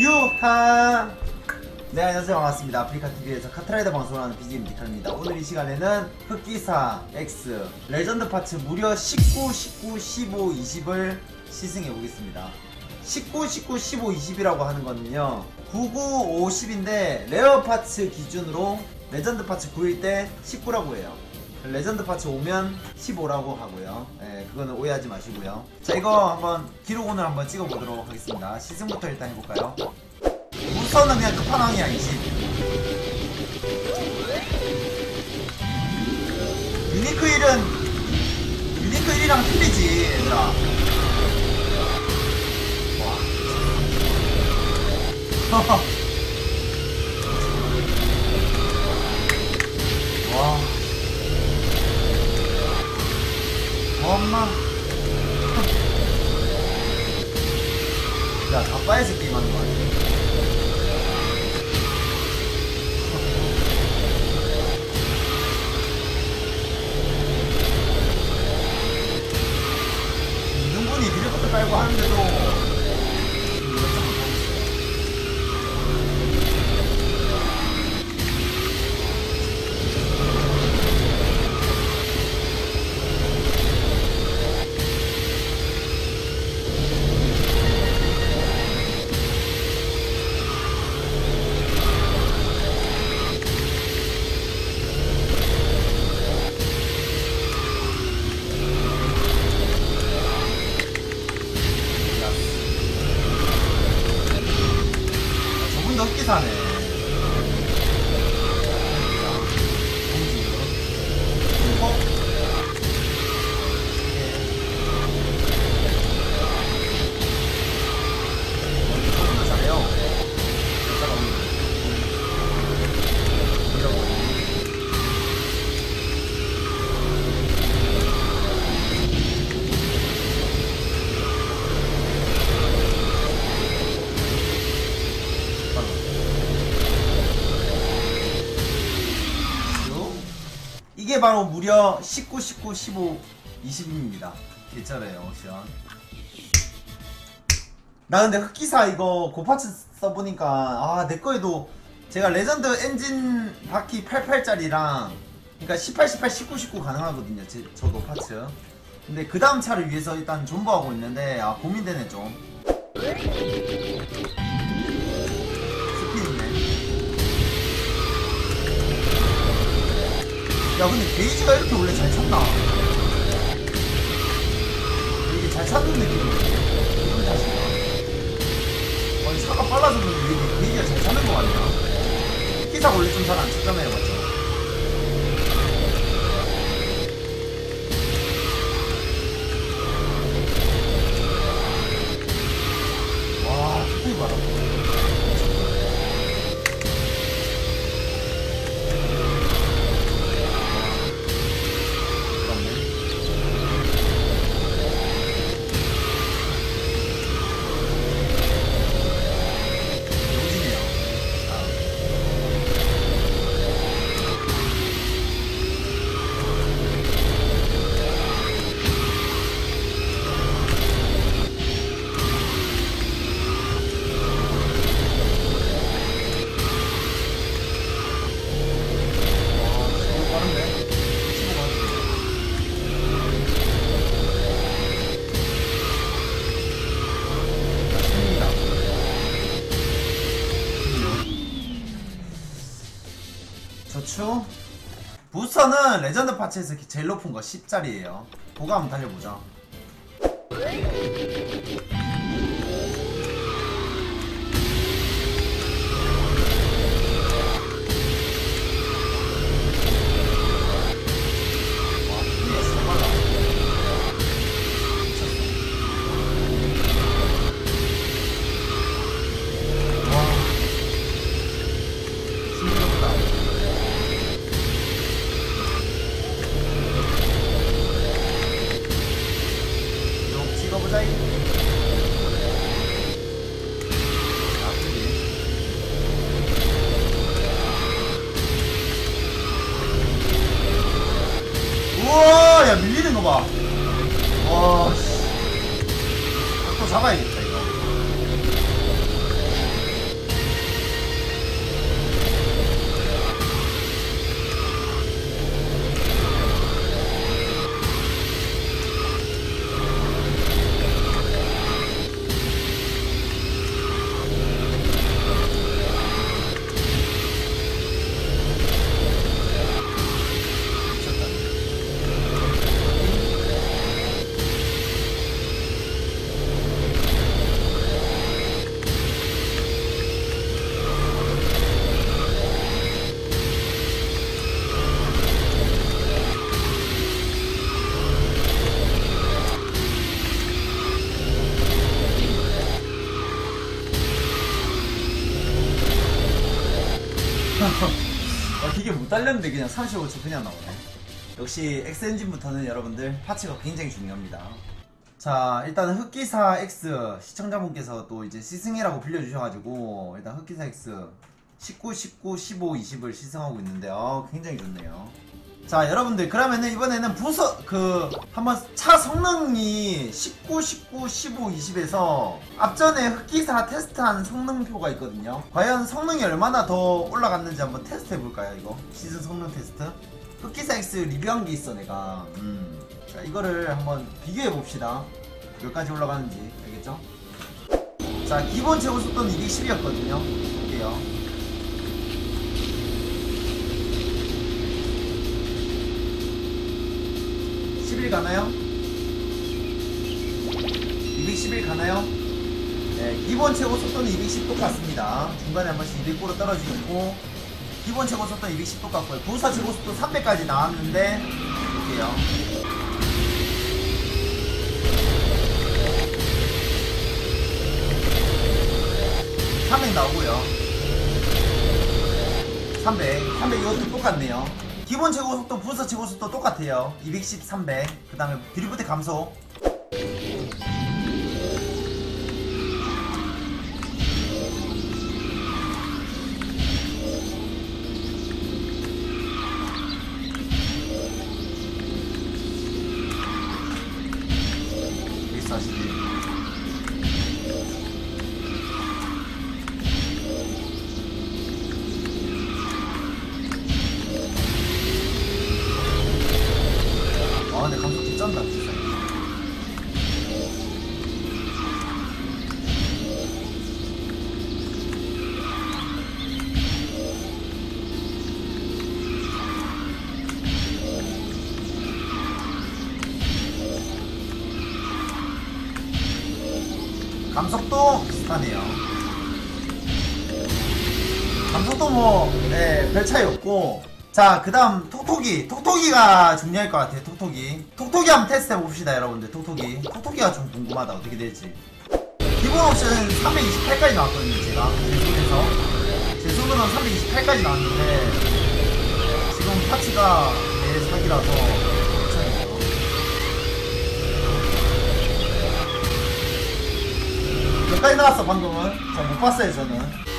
유하. 네 안녕하세요. 반갑습니다. 아프리카TV에서 카트라이더 방송을 하는 BGM 디칼입니다. 오늘 이 시간에는 흑기사 X 레전드 parts 무려 19, 19, 15, 20을 시승해 보겠습니다. 19, 19, 15, 20이라고 하는 거는요 99, 50인데 rare parts 기준으로 레전드 parts 9일 때 19라고 해요 레전드 parts 오면 15라고 하고요. 예, 그거는 오해하지 마시고요. 자, 이거 한번 기록 오늘 한번 찍어보도록 하겠습니다. 시즌부터 일단 해볼까요? 우선은 그냥 끝판왕이야, 20. 유니크 1은, 야, 가빠에서 게임하는 거 아니야? 이게 바로 무려 19, 19, 15, 20입니다. 개쩔어요, 옵션. 나 근데 흑기사 이거 고parts 써보니까, 아, 내 거에도 제가 레전드 엔진 바퀴 88짜리랑, 그러니까 18, 18, 19, 19 가능하거든요. 제, 저도 parts. 근데 그 다음 차를 위해서 일단 존버하고 있는데, 아, 고민되네, 좀. 야 근데 게이지가 이렇게 원래 잘 찼나? 이게 잘 찾는 느낌이야 기분 탓인가? 아니 차가 빨라서 이렇게 게이지가 잘 차는 거 같냐? 기사가 원래 좀 잘 안 찼잖아요 맞죠? 와 툭툭이 봐라 저추 부스터는 레전드 파츠에서 제일 높은 거 10짜리예요. 그거 한번 달려보자. 밀리는 거 봐. 와, 씨. 또 잡아야겠다 어, 기계 못 달렸는데 그냥 35초 그냥 나오네. 역시 X 엔진부터는 여러분들 파츠가 굉장히 중요합니다. 자, 일단 흑기사 X 시청자분께서 또 이제 시승이라고 빌려주셔가지고 일단 흑기사 X 19, 19, 15, 20을 시승하고 있는데 어, 굉장히 좋네요. 자, 여러분들 그러면은 이번에는 부서 그 한번 차 성능이 19, 19, 15, 20에서 앞전에 흑기사 테스트한 성능표가 있거든요. 과연 성능이 얼마나 더 올라갔는지 한번 테스트 해볼까요? 이거 시즌 성능 테스트. 흑기사 X 리뷰한 게 있어 내가. 음. 자, 이거를 한번 비교해 봅시다. 몇 가지 올라가는지 알겠죠? 자, 기본 최고 속도는 210이었거든요. 볼게요. 11 가나요? 211 가나요? 네, 기본 최고 속도는 210 똑같습니다. 중간에 한 번씩 200으로 떨어지고 기본 최고 속도는 210 똑같고요. 부사 최고 속도 300까지 나왔는데, 볼게요. (300) 나오고요 300 300 이것도 똑같네요 기본 최고 속도 부서 최고 속도 똑같아요. 210 300 그 다음에 드리프트 감소 (141) 아 비슷하네요 감속도 뭐, 네, 별 차이 없고. 자, 그 다음, 톡톡이. 톡톡이가 중요할 것 같아요, 톡톡이. 톡톡이 한번 테스트 해봅시다, 여러분들, 톡톡이. 톡톡이가 좀 궁금하다, 어떻게 될지. 기본 옵션은 328까지 나왔거든요, 제가. 제 손에서. 제 손으로는 328까지 나왔는데, 지금 파츠가 내 사기라서, 나왔어, 방금은? 자, 못 봤어요, 저는.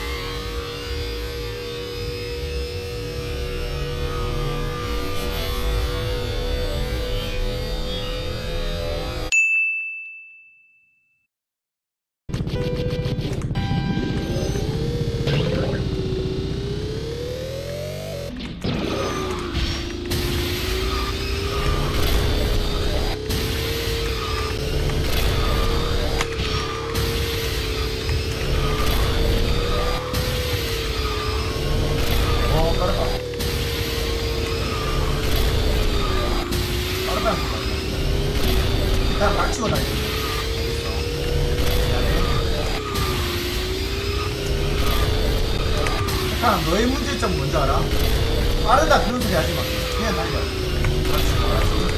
소리 하지 마. 그냥 달려.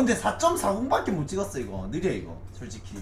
근데 4.40밖에 못 찍었어 이거. 느려 이거. 솔직히